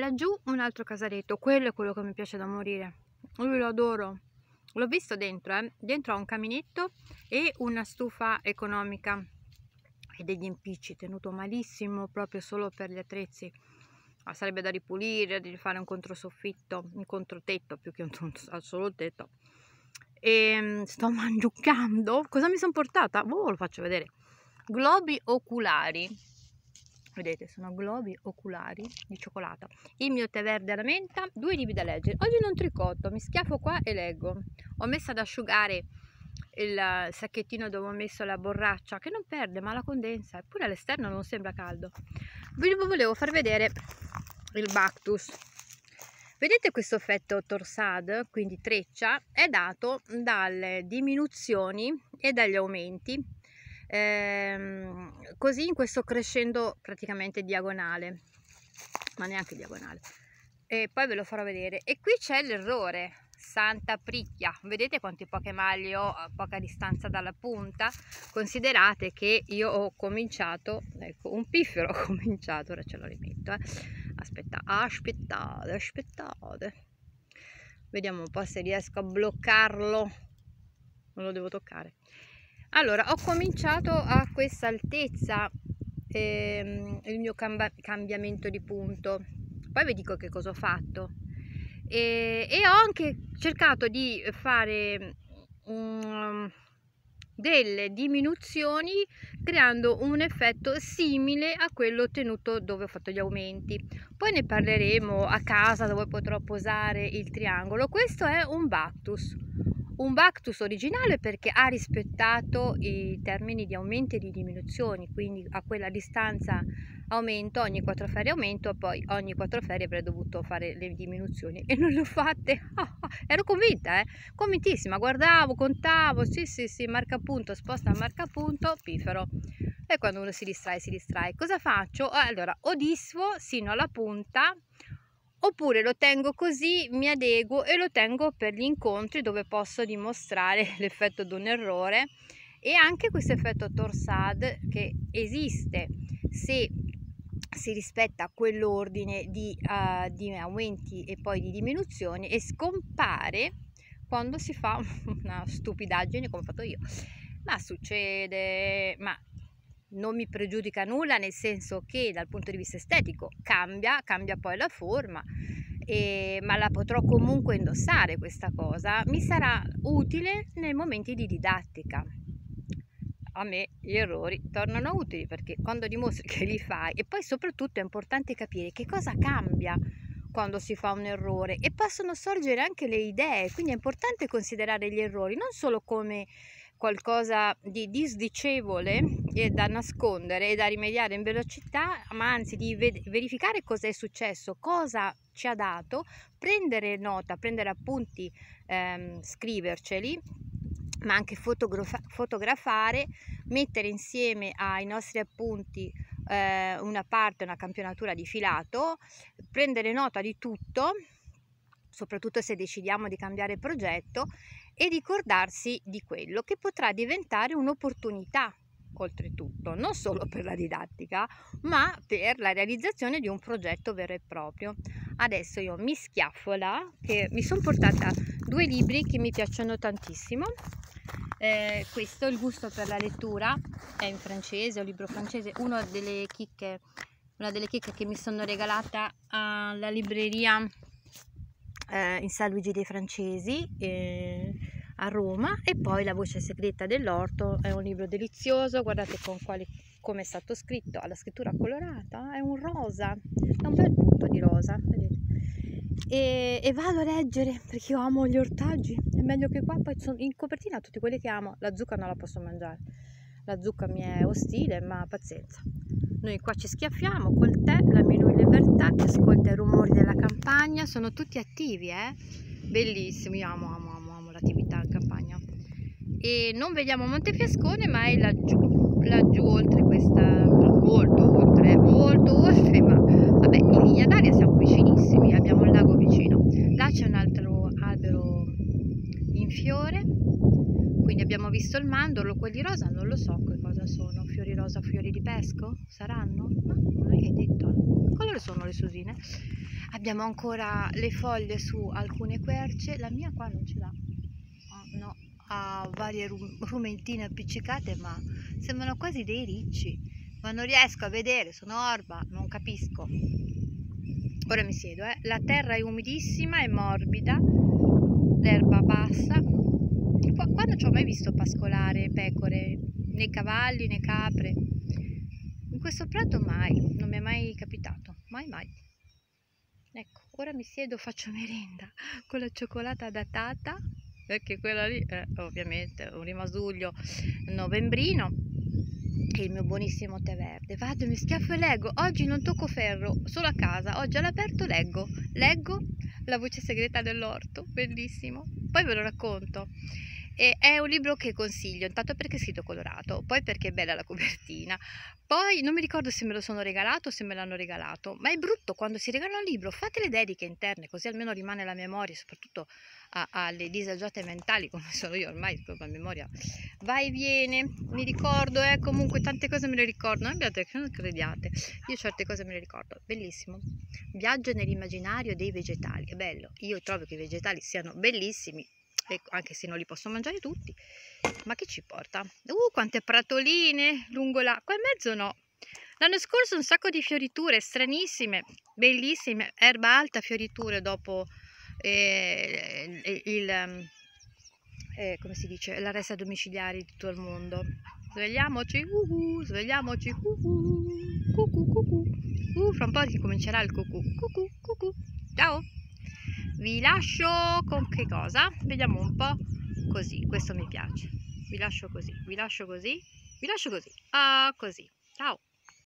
laggiù un altro casaletto, quello è quello che mi piace da morire. Lui lo adoro. L'ho visto dentro, eh. Dentro ha un caminetto e una stufa economica e degli impicci tenuto malissimo proprio solo per gli attrezzi. Ah, sarebbe da ripulire, di fare un controsoffitto, un controtetto più che un solo tetto. E ehm, sto mangiucando. Cosa mi sono portata? Oh, lo faccio vedere. Globi oculari vedete sono globi oculari di cioccolato il mio tè verde alla menta due libri da leggere. Oggi non tricotto mi schiaffo qua e leggo. Ho messo ad asciugare il sacchettino dove ho messo la borraccia che non perde ma la condensa eppure all'esterno non sembra caldo. Vi volevo far vedere il Bactus. Vedete questo effetto torsade quindi treccia? È dato dalle diminuzioni e dagli aumenti ehm, così in questo crescendo praticamente diagonale ma neanche diagonale. E poi ve lo farò vedere. E qui c'è l'errore santa pricchia vedete quante poche maglie ho a poca distanza dalla punta? Considerate che io ho cominciato ecco un piffero ho cominciato ora ce lo rimetto eh. aspettate aspettate aspettate. Vediamo un po' se riesco a bloccarlo. Non lo devo toccare allora ho cominciato a questa altezza ehm, il mio cambiamento di punto. Poi vi dico che cosa ho fatto. E, e ho anche cercato di fare um, delle diminuzioni creando un effetto simile a quello ottenuto dove ho fatto gli aumenti. Poi ne parleremo a casa dove potrò posare il triangolo. Questo è un Bactus un Bactus originale perché ha rispettato i termini di aumenti e di diminuzioni, quindi a quella distanza aumento, ogni quattro ferie aumento, poi ogni quattro ferie avrei dovuto fare le diminuzioni e non le ho fatte. ero convinta, eh? convintissima, guardavo, contavo, sì sì sì, marca punto, sposta marca punto, pifero. E quando uno si distrae, si distrae. Cosa faccio? Allora, o disfo sino alla punta oppure lo tengo così, mi adeguo e lo tengo per gli incontri dove posso dimostrare l'effetto di un errore e anche questo effetto torsade che esiste. Se si rispetta quell'ordine di, uh, di aumenti e poi di diminuzioni e scompare quando si fa una stupidaggine come ho fatto io. Ma succede ma non mi pregiudica nulla nel senso che dal punto di vista estetico cambia, cambia poi la forma, e, ma la potrò comunque indossare questa cosa, mi sarà utile nei momenti di didattica. A me gli errori tornano utili perché quando dimostri che li fai e poi soprattutto è importante capire che cosa cambia quando si fa un errore e possono sorgere anche le idee, quindi è importante considerare gli errori non solo come qualcosa di disdicevole e da nascondere e da rimediare in velocità, ma anzi di verificare cosa è successo, cosa ci ha dato, prendere nota, prendere appunti, ehm, scriverceli, ma anche fotografa- fotografare, mettere insieme ai nostri appunti eh, una parte, una campionatura di filato, prendere nota di tutto, soprattutto se decidiamo di cambiare progetto e ricordarsi di quello che potrà diventare un'opportunità oltretutto, non solo per la didattica, ma per la realizzazione di un progetto vero e proprio. Adesso io mi schiaffo là, che mi sono portata due libri che mi piacciono tantissimo. Eh, questo, Il gusto per la lettura, è in francese, è un libro francese, una delle chicche, una delle chicche che mi sono regalata alla libreria eh, in San Luigi dei Francesi eh, a Roma e poi La voce segreta dell'orto è un libro delizioso, guardate con quali, come è stato scritto, ha la scrittura colorata, è un rosa, è un bel punto di rosa, vedete. E, e, vado a leggere perché io amo gli ortaggi, è meglio che qua, poi sono in copertina tutti quelli che amo, la zucca non la posso mangiare, la zucca mi è ostile, ma pazienza. Noi qua ci schiaffiamo col tè, la menù in libertà che ascolta i rumori della campagna, sono tutti attivi, eh? Bellissimo, io amo, amo, l'attività in campagna. E non vediamo Montefiascone, ma è laggiù, laggiù oltre questa, molto oltre, molto oltre, ma vabbè, in linea d'aria siamo vicinissimi, abbiamo il lago vicino. Là c'è un altro albero in fiore, quindi abbiamo visto il mandorlo, quelli rosa non lo so che cosa sono, fiori rosa, fiori di pesco? Saranno? Ma non è che è detto. Colore sono le susine? abbiamo ancora le foglie su alcune querce la mia qua non ce l'ha no ha varie rumentine appiccicate ma sembrano quasi dei ricci. Ma non riesco a vedere sono orba non capisco. Ora mi siedo eh. la terra è umidissima e morbida l'erba bassa qua, non ci ho mai visto pascolare pecore? Né cavalli né capre? In questo prato mai non mi è mai capitato mai mai. Ecco ora mi siedo faccio merenda con la cioccolata adattata perché quella lì è ovviamente un rimasuglio novembrino e il mio buonissimo tè verde. Vado mi schiaffo e leggo. Oggi non tocco ferro solo a casa. Oggi all'aperto leggo. Leggo la voce segreta dell'orto bellissimo. Poi ve lo racconto e è un libro che consiglio, intanto perché è scritto colorato, poi perché è bella la copertina, poi non mi ricordo se me lo sono regalato o se me l'hanno regalato, ma è brutto quando si regala un libro, fate le dediche interne, così almeno rimane la memoria, soprattutto alle disagiate mentali come sono io ormai, la memoria va e viene, mi ricordo, eh, comunque tante cose me le ricordo, non abbiate non crediate, io certe cose me le ricordo, bellissimo. Viaggio nell'immaginario dei vegetali, è bello, io trovo che i vegetali siano bellissimi, anche se non li posso mangiare tutti, ma che ci porta? Uh, quante pratoline lungo là, qua in mezzo no. L'anno scorso un sacco di fioriture stranissime, bellissime, erba alta, fioriture dopo eh, il, ehm, eh, come si dice, la resta domiciliare di tutto il mondo. Svegliamoci, uh, uh, svegliamoci, uh, uh, cucù, cucù. Uh, fra un po' comincerà il cucù, cucù, cucù. Ciao! Vi lascio con che cosa? Vediamo un po' così, questo mi piace. Vi lascio così, vi lascio così, vi lascio così. Ah, così. Ciao!